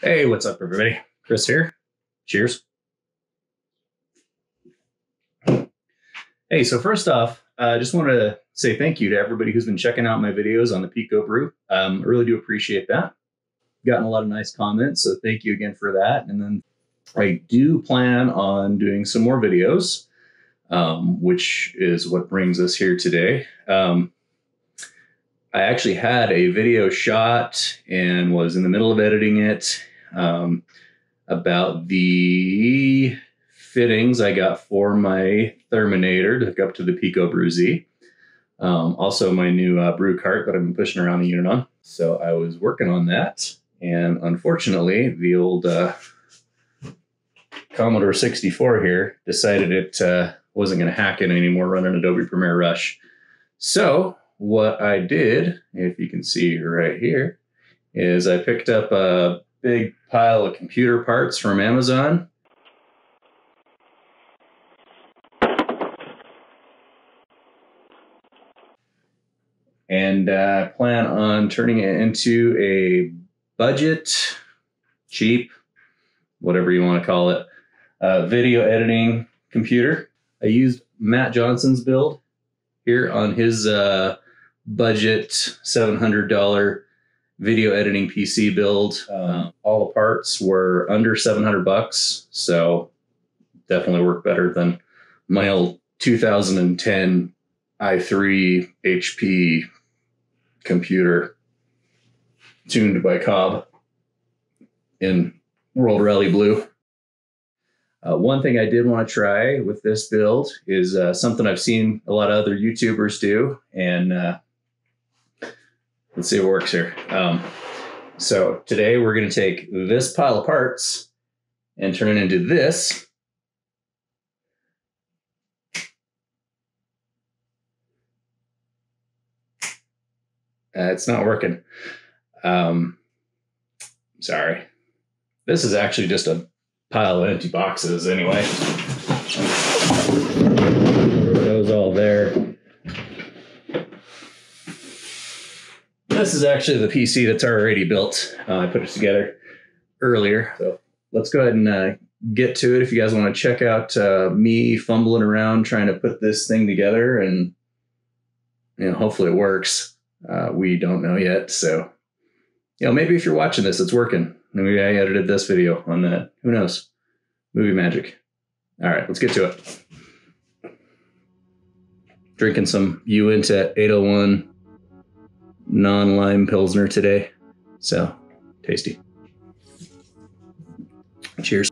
Hey, what's up, everybody? Kris here. Cheers. Hey, so first off, I uh, just want to say thank you to everybody who's been checking out my videos on the Pico Brew. Um, I really do appreciate that. Gotten a lot of nice comments, so thank you again for that. And then I do plan on doing some more videos, um, which is what brings us here today. Um, I actually had a video shot and was in the middle of editing it um, about the fittings I got for my Terminator to hook up to the Pico Brew Z. Um, also, my new uh, brew cart that I've been pushing around the unit on. So I was working on that, and unfortunately, the old uh, Commodore 64 here decided it uh, wasn't going to hack it anymore running Adobe Premiere Rush. So what I did, if you can see right here, is I picked up a big pile of computer parts from Amazon. And uh, plan on turning it into a budget, cheap, whatever you want to call it, uh, video editing computer. I used Matt Johnson's build here on his uh, budget $700 video editing PC build. Um, all the parts were under 700 bucks, so definitely worked better than my old 2010 i3 HP computer tuned by Cobb in World Rally Blue. Uh, one thing I did want to try with this build is uh, something I've seen a lot of other YouTubers do, and uh, let's see what works here. Um, so today we're going to take this pile of parts and turn it into this. Uh, it's not working. Um, sorry. This is actually just a pile of empty boxes anyway. Those all there. This is actually the PC that's already built. Uh, I put it together earlier. So let's go ahead and uh, get to it. If you guys want to check out uh, me fumbling around trying to put this thing together and you know, hopefully it works. Uh, we don't know yet. So, you know, maybe if you're watching this, it's working. Maybe I edited this video on that. Who knows? Movie magic. All right, let's get to it. Drinking some Uinta 801 non lime Pilsner today. So tasty. Cheers.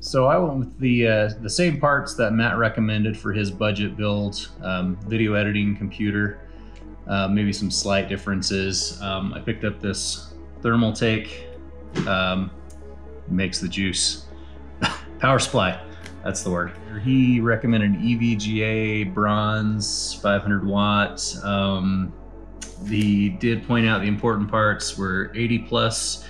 So I went with the uh, the same parts that Matt recommended for his budget build, um, video editing computer. Uh, maybe some slight differences. Um, I picked up this Thermaltake. Um, makes the juice. Power supply, that's the word. He recommended EVGA bronze, 500 watts. Um, he did point out the important parts were 80 plus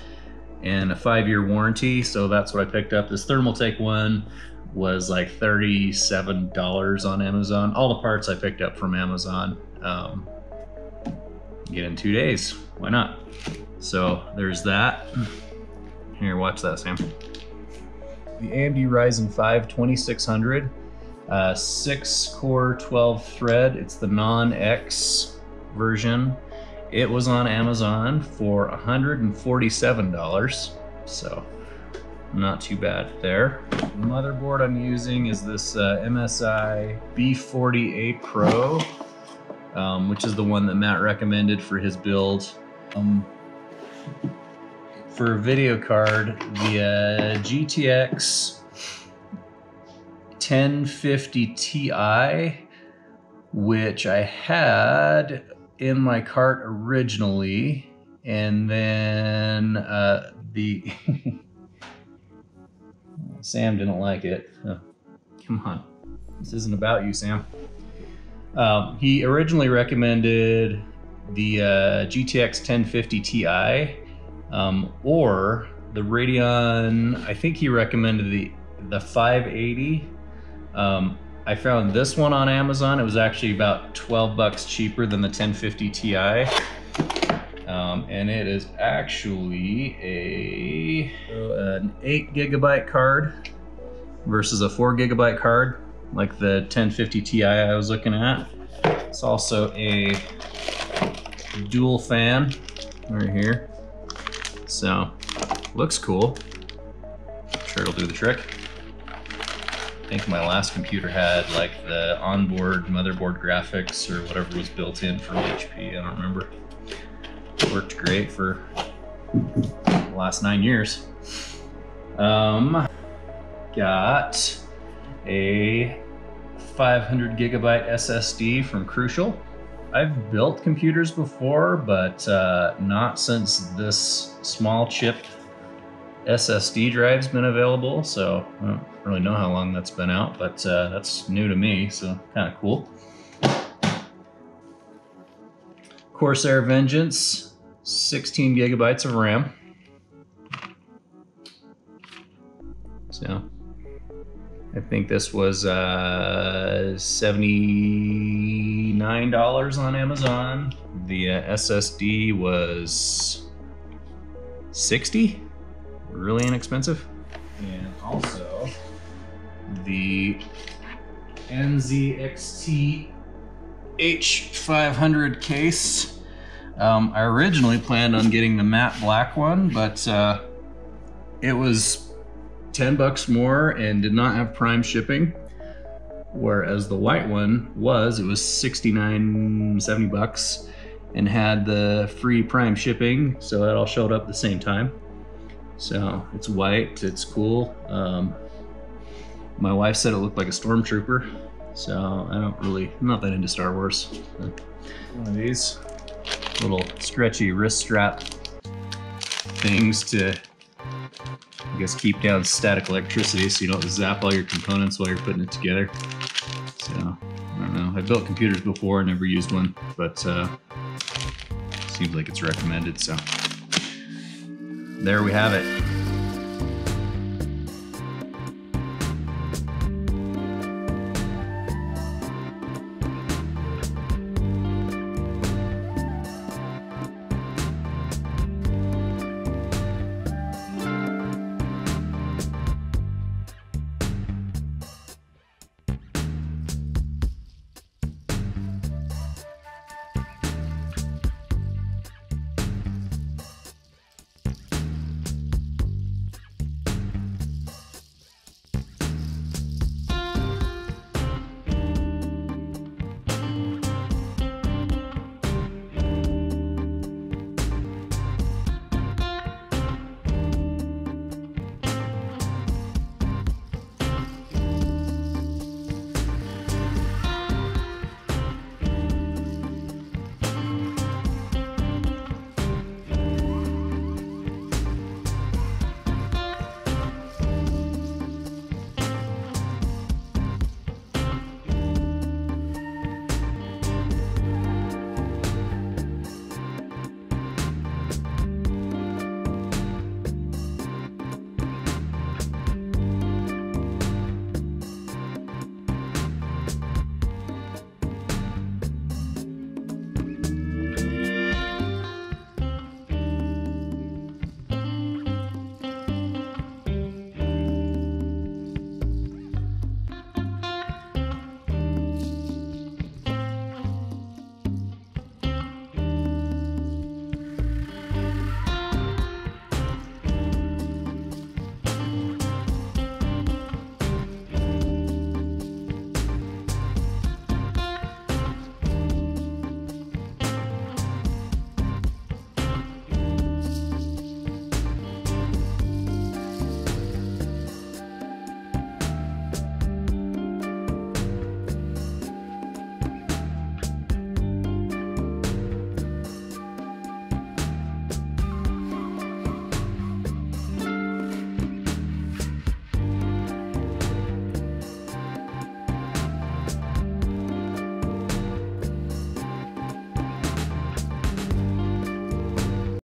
and a five-year warranty. So that's what I picked up. This Thermaltake one was like $37 on Amazon. All the parts I picked up from Amazon. Um, get in two days. Why not? So there's that. Here, watch that, Sam. The AMD Ryzen 5 2600, uh, 6 core 12 thread. It's the non X version. It was on Amazon for $147, so not too bad there. The motherboard I'm using is this uh, MSI B450A Pro, um, which is the one that Matt recommended for his build. Um, for a video card, the uh, GTX 1050 Ti, which I had in my cart originally, and then uh, the Sam didn't like it. Oh, come on, this isn't about you, Sam. Um, he originally recommended the uh, GTX 1050 Ti um, or the Radeon. I think he recommended the the 580. Um, I found this one on Amazon. It was actually about 12 bucks cheaper than the 1050 Ti. Um, and it is actually a an 8 gigabyte card versus a 4 gigabyte card, like the 1050 Ti I was looking at. It's also a dual fan right here. So, looks cool. Sure it'll do the trick. I think my last computer had like the onboard motherboard graphics or whatever was built in from HP. I don't remember. It worked great for the last nine years. Um, got a 500 gigabyte SSD from Crucial. I've built computers before, but uh, not since this small chip SSD drive's been available. So I don't really know how long that's been out, but uh, that's new to me, so kind of cool. Corsair Vengeance, 16 gigabytes of RAM. So I think this was uh, $79 on Amazon. The uh, SSD was 60 really inexpensive. And also the NZXT H500 case. Um, I originally planned on getting the matte black one, but uh, it was 10 bucks more and did not have prime shipping. Whereas the white one was, it was 69, 70 bucks and had the free prime shipping. So that all showed up at the same time. So it's white, it's cool. Um, my wife said it looked like a stormtrooper. So I don't really, I'm not that into Star Wars. One of these little stretchy wrist strap things to, I guess, keep down static electricity so you don't zap all your components while you're putting it together. Built computers before, never used one, but uh, seems like it's recommended. So there we have it.